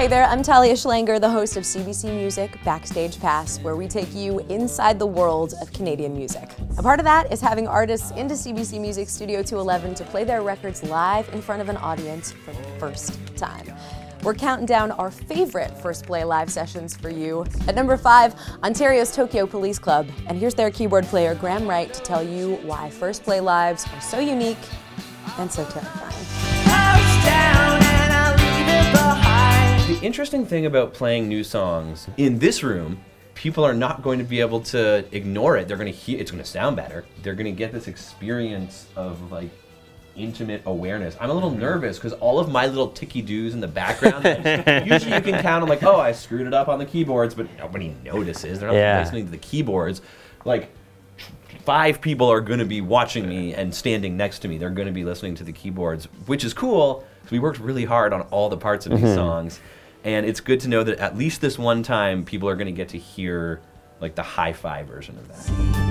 Hey there, I'm Talia Schlanger, the host of CBC Music Backstage Pass, where we take you inside the world of Canadian music. A part of that is having artists into CBC Music Studio 211 to play their records live in front of an audience for the first time. We're counting down our favorite First Play live sessions for you. At number five, Ontario's Tokyo Police Club. And here's their keyboard player, Graham Wright, to tell you why First Play lives are so unique and so terrifying. Interesting thing about playing new songs in this room, people are not going to be able to ignore it. They're going to hear it's going to sound better. They're going to get this experience of like intimate awareness. I'm a little mm-hmm. nervous because all of my little ticky doos in the background. usually you can count on like, oh, I screwed it up on the keyboards, but nobody notices. They're not Yeah. listening to the keyboards. Like five people are going to be watching me and standing next to me. They're going to be listening to the keyboards, which is cool. 'cause we worked really hard on all the parts of these mm-hmm. songs, and it's good to know that at least this one time, people are going to get to hear like the hi-fi version of that.